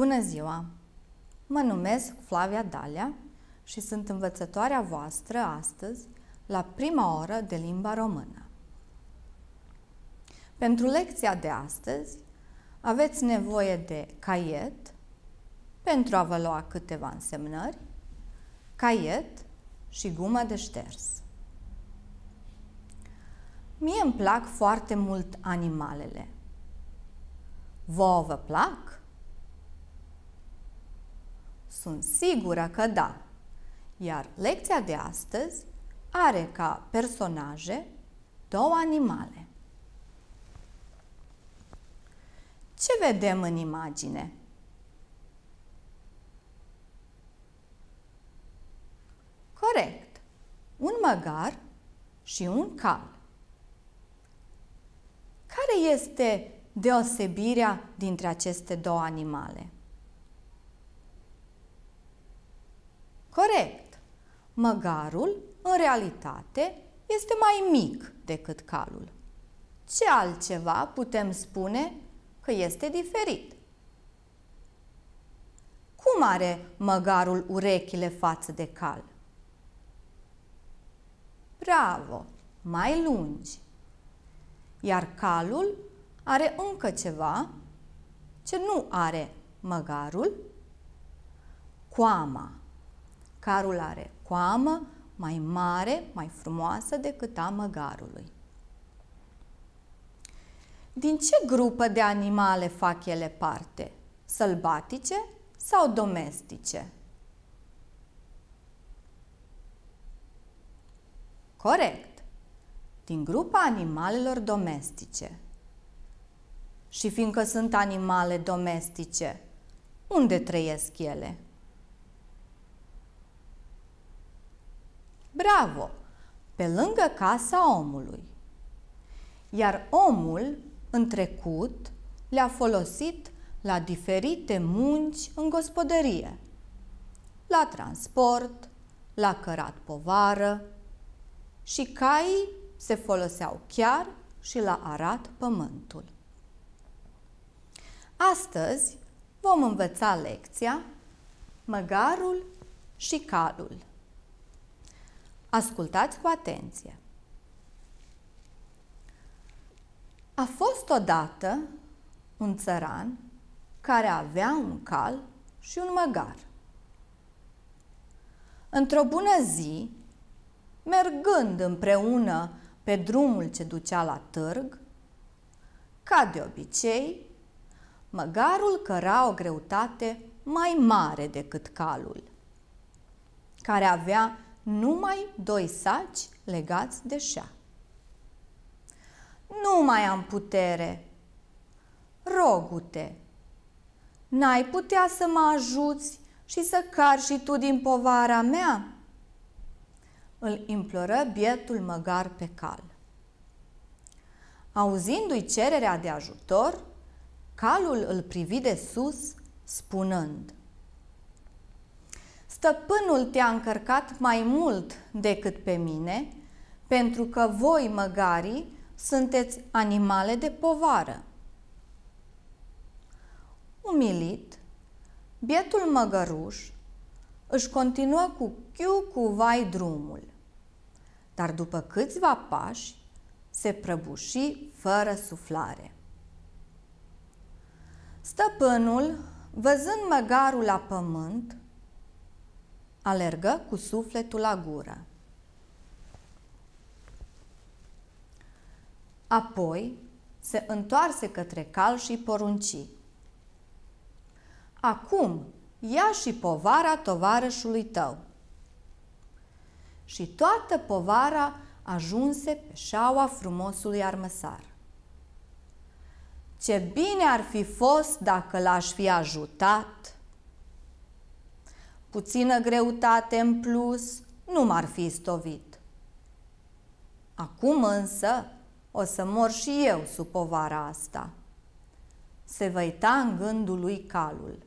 Bună ziua! Mă numesc Flavia Dalia și sunt învățătoarea voastră astăzi la prima oră de limba română. Pentru lecția de astăzi aveți nevoie de caiet pentru a vă lua câteva însemnări, caiet și gumă de șters. Mie îmi plac foarte mult animalele. Vouă vă plac? Sunt sigură că da. Iar lecția de astăzi are ca personaje două animale. Ce vedem în imagine? Corect. Un măgar și un cal. Care este deosebirea dintre aceste două animale? Corect. Măgarul, în realitate, este mai mic decât calul. Ce altceva putem spune că este diferit? Cum are măgarul urechile față de cal? Bravo! Mai lungi. Iar calul are încă ceva ce nu are măgarul, coama. Carul are coamă mai mare, mai frumoasă decât a măgarului. Din ce grupă de animale fac ele parte? Sălbatice sau domestice? Corect. Din grupa animalelor domestice. Și fiindcă sunt animale domestice, unde trăiesc ele? Bravo! Pe lângă casa omului. Iar omul, în trecut, le-a folosit la diferite munci în gospodărie, la transport, la cărat povară și caii se foloseau chiar și la arat pământul. Astăzi vom învăța lecția Măgarul și calul. Ascultați cu atenție. A fost odată un țăran care avea un cal și un măgar. Într-o bună zi, mergând împreună pe drumul ce ducea la târg, ca de obicei, măgarul căra o greutate mai mare decât calul, care avea numai doi saci legați de șa. Nu mai am putere. Rogu-te, n-ai putea să mă ajuți și să cari și tu din povara mea? Îl imploră bietul măgar pe cal. Auzindu-i cererea de ajutor, calul îl privi de sus, spunând – Stăpânul te-a încărcat mai mult decât pe mine, pentru că voi, măgarii, sunteți animale de povară. Umilit, bietul măgăruș își continuă cu chiu cu vai drumul, dar după câțiva pași se prăbuși fără suflare. Stăpânul, văzând măgarul la pământ, Alergă cu sufletul la gură. Apoi se întoarse către cal și porunci. Acum ia și povara tovarășului tău. Și toată povara ajunse pe șaua frumosului armăsar. Ce bine ar fi fost dacă l-aș fi ajutat! Puțină greutate în plus nu m-ar fi stovit. Acum însă o să mor și eu sub povara asta. Se văita în gândul lui calul.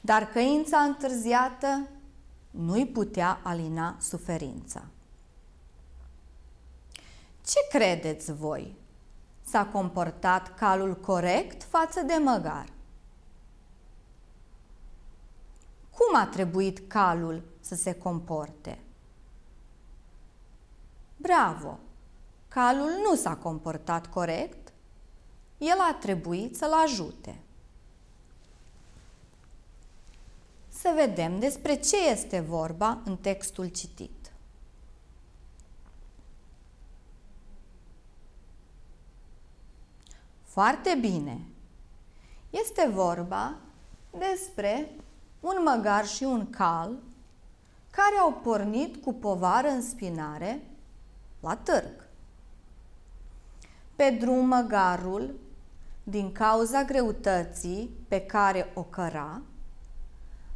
Dar căința întârziată nu-i putea alina suferința. Ce credeți voi? S-a comportat calul corect față de măgar? A trebuit calul să se comporte? Bravo! Calul nu s-a comportat corect, el a trebuit să-l ajute. Să vedem despre ce este vorba în textul citit. Foarte bine! Este vorba despre un măgar și un cal care au pornit cu povară în spinare la târg. Pe drum măgarul, din cauza greutății pe care o căra,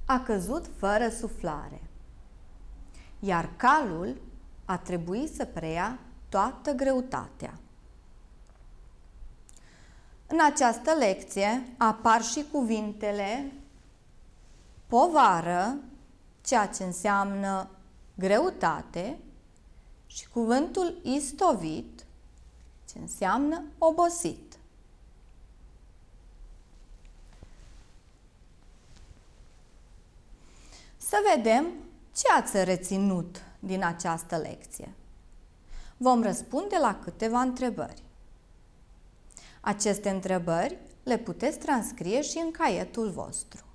a căzut fără suflare, iar calul a trebuit să preia toată greutatea. În această lecție apar și cuvintele povară, ceea ce înseamnă greutate, și cuvântul istovit, ce înseamnă obosit. Să vedem ce ați reținut din această lecție. Vom răspunde la câteva întrebări. Aceste întrebări le puteți transcrie și în caietul vostru.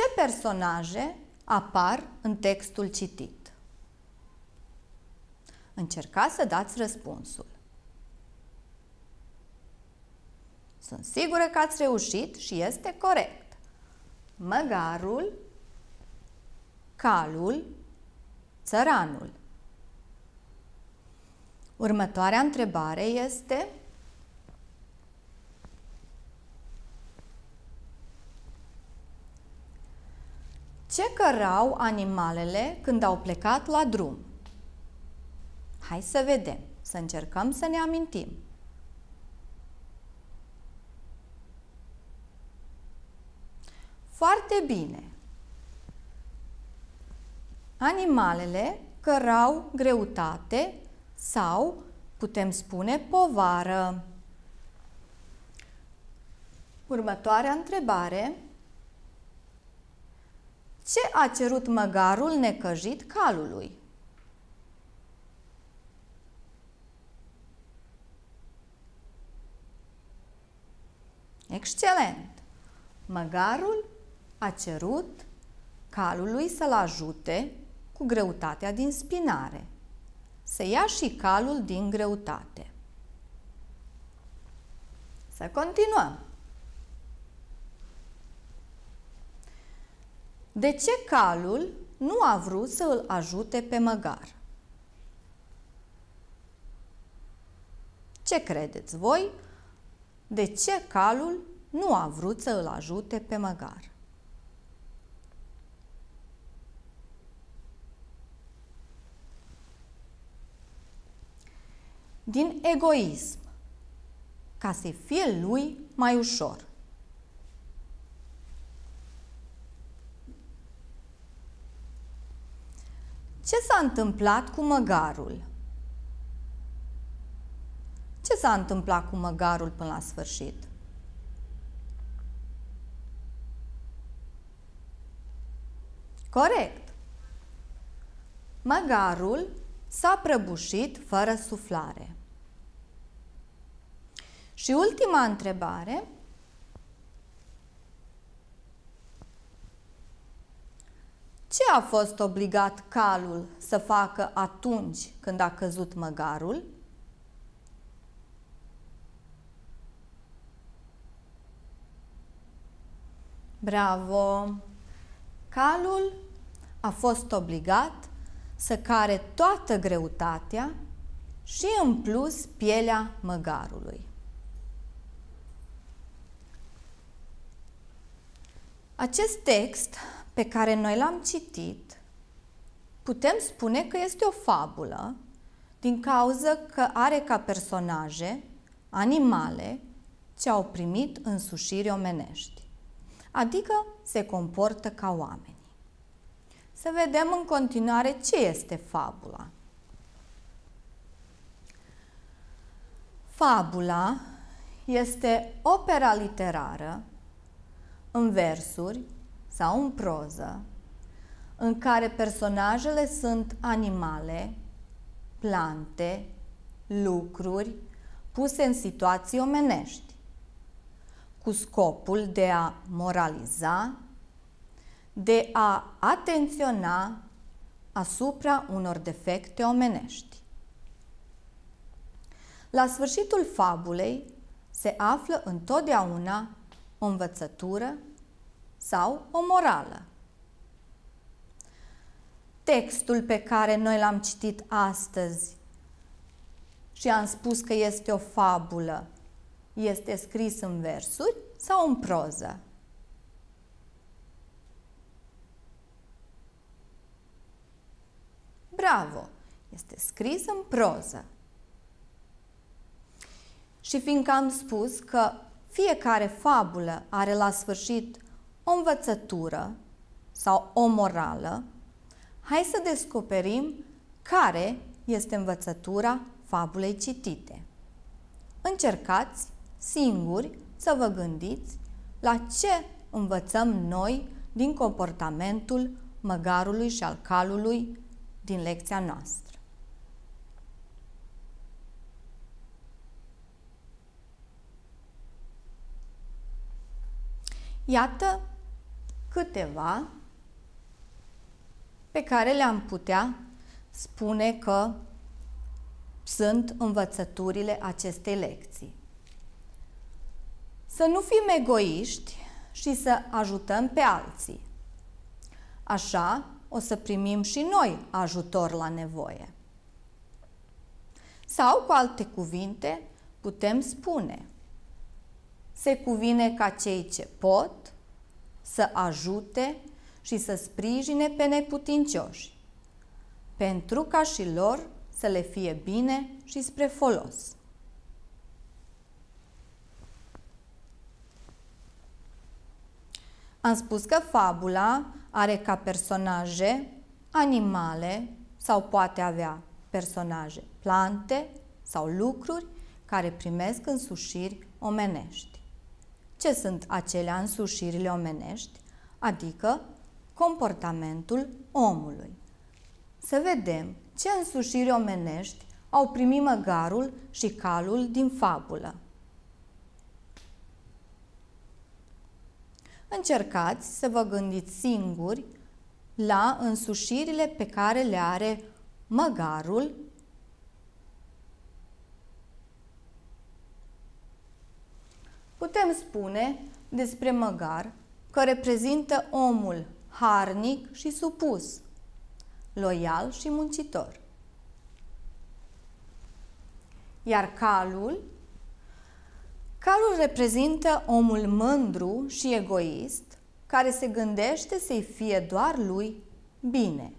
Ce personaje apar în textul citit? Încercați să dați răspunsul. Sunt sigură că ați reușit și este corect. Măgarul, calul, țăranul. Următoarea întrebare este Ce cărau animalele când au plecat la drum? Hai să vedem, să încercăm să ne amintim. Foarte bine. Animalele cărau greutate sau, putem spune, povară. Următoarea întrebare ce a cerut măgarul necăjit calului? Excelent! Măgarul a cerut calului să-l ajute cu greutatea din spinare, să ia și calul din greutate. Să continuăm! De ce calul nu a vrut să îl ajute pe măgar? Ce credeți voi? De ce calul nu a vrut să îl ajute pe măgar? Din egoism, ca să fie lui mai ușor. Ce s-a întâmplat cu măgarul? Ce s-a întâmplat cu măgarul până la sfârșit? Corect! Măgarul s-a prăbușit fără suflare. Și ultima întrebare Ce a fost obligat calul să facă atunci când a căzut măgarul? Bravo! Calul a fost obligat să care toată greutatea și în plus pielea măgarului. Acest text pe care noi l-am citit, putem spune că este o fabulă din cauza că are ca personaje animale ce au primit însușiri omenești, adică se comportă ca oameni. Să vedem în continuare ce este fabula. Fabula este opera literară în versuri sau în proză în care personajele sunt animale, plante, lucruri puse în situații omenești, cu scopul de a moraliza, de a atenționa asupra unor defecte omenești. La sfârșitul fabulei se află întotdeauna o învățătură sau o morală. Textul pe care noi l-am citit astăzi și am spus că este o fabulă, este scris în versuri sau în proză? Bravo! Este scris în proză. Și fiindcă am spus că fiecare fabulă are la sfârșit o învățătură sau o morală, hai să descoperim care este învățătura fabulei citite. Încercați singuri să vă gândiți la ce învățăm noi din comportamentul măgarului și al calului din lecția noastră. Iată câteva pe care le-am putea spune că sunt învățăturile acestei lecții. Să nu fim egoiști și să ajutăm pe alții. Așa o să primim și noi ajutor la nevoie. Sau, cu alte cuvinte, putem spune se cuvine ca cei ce pot să ajute și să sprijine pe neputincioși, pentru ca și lor să le fie bine și spre folos. Am spus că fabula are ca personaje animale sau poate avea personaje plante sau lucruri care primesc însușiri omenești. Ce sunt acelea însușirile omenești? Adică comportamentul omului. Să vedem ce însușiri omenești au primit măgarul și calul din fabulă. Încercați să vă gândiți singuri la însușirile pe care le are măgarul Putem spune despre măgar că reprezintă omul harnic și supus, loial și muncitor. Iar calul Calul reprezintă omul mândru și egoist care se gândește să-i fie doar lui bine.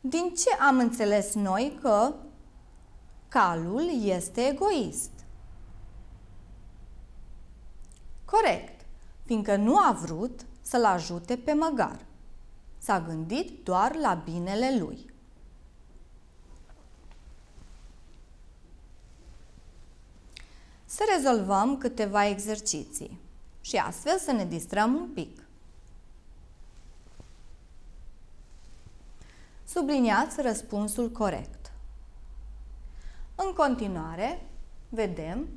Din ce am înțeles noi că calul este egoist? Corect, fiindcă nu a vrut să-l ajute pe măgar. S-a gândit doar la binele lui. Să rezolvăm câteva exerciții și astfel să ne distrăm un pic. Subliniați răspunsul corect. În continuare, vedem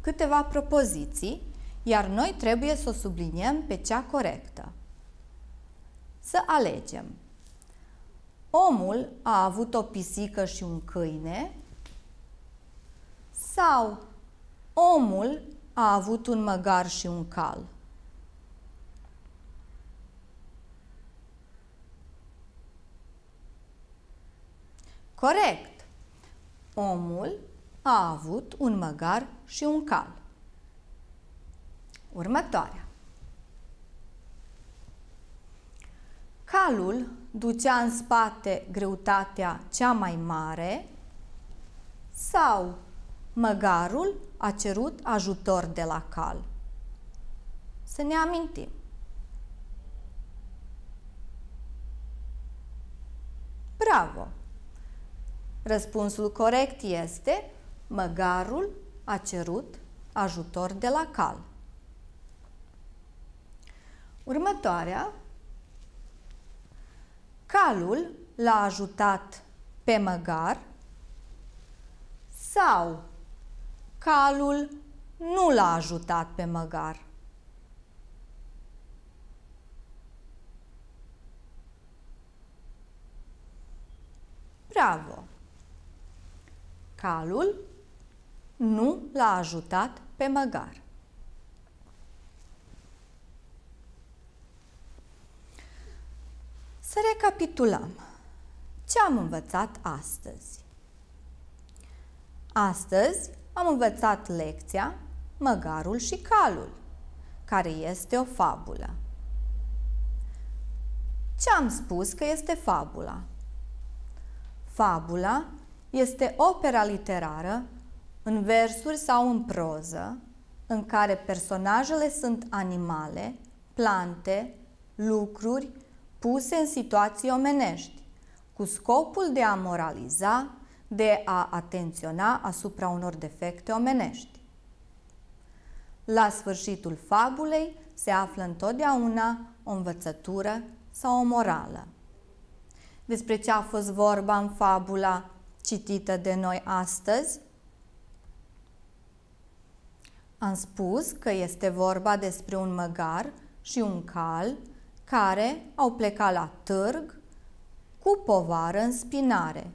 câteva propoziții, iar noi trebuie să o subliniem pe cea corectă. Să alegem. Omul a avut o pisică și un câine sau omul a avut un măgar și un cal. Corect. Omul a avut un măgar și un cal. Următoarea. Calul ducea în spate greutatea cea mai mare sau măgarul a cerut ajutor de la cal. Să ne amintim. Bravo! Răspunsul corect este măgarul a cerut ajutor de la cal. Următoarea, calul l-a ajutat pe măgar sau calul nu l-a ajutat pe măgar. Bravo! Calul nu l-a ajutat pe măgar. Să recapitulăm. Ce am învățat astăzi? Astăzi am învățat lecția Măgarul și calul, care este o fabulă. Ce am spus că este fabula? Fabula este opera literară în versuri sau în proză, în care personajele sunt animale, plante, lucruri puse în situații omenești, cu scopul de a moraliza, de a atenționa asupra unor defecte omenești. La sfârșitul fabulei se află întotdeauna o învățătură sau o morală. Despre ce a fost vorba în fabula citită de noi astăzi? Am spus că este vorba despre un măgar și un cal care au plecat la târg cu povară în spinare.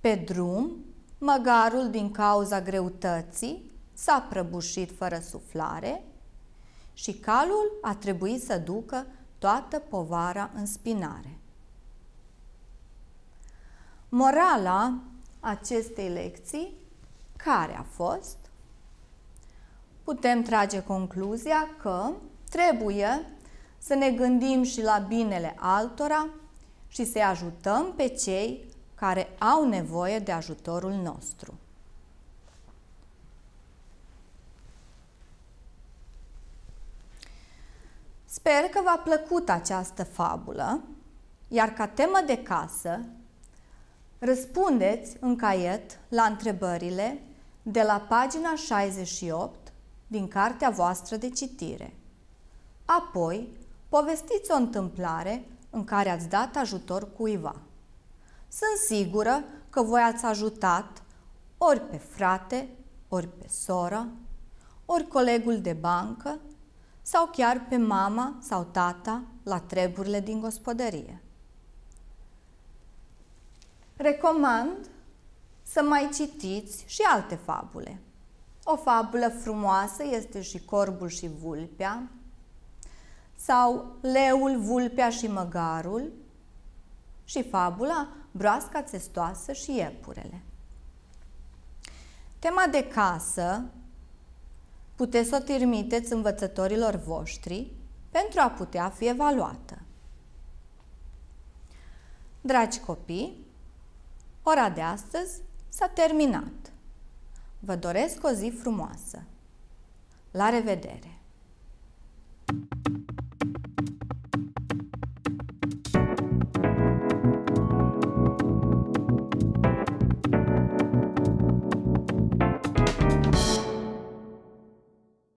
Pe drum, măgarul din cauza greutății s-a prăbușit fără suflare și calul a trebuit să ducă toată povara în spinare. Morala acestei lecții care a fost? Putem trage concluzia că trebuie să ne gândim și la binele altora și să ajutăm pe cei care au nevoie de ajutorul nostru. Sper că v-a plăcut această fabulă, iar ca temă de casă, răspundeți în caiet la întrebările de la pagina 68 din cartea voastră de citire. Apoi, povestiți o întâmplare în care ați dat ajutor cuiva. Sunt sigură că voi ați ajutat ori pe frate, ori pe soră, ori colegul de bancă sau chiar pe mama sau tata la treburile din gospodărie. Recomand să mai citiți și alte fabule. O fabulă frumoasă este și Corbul și Vulpea, sau Leul, Vulpea și Măgarul și fabula Broasca țestoasă și iepurele. Tema de casă puteți să o trimiteți învățătorilor voștri pentru a putea fi evaluată. Dragi copii, ora de astăzi s-a terminat. Vă doresc o zi frumoasă. La revedere! thank you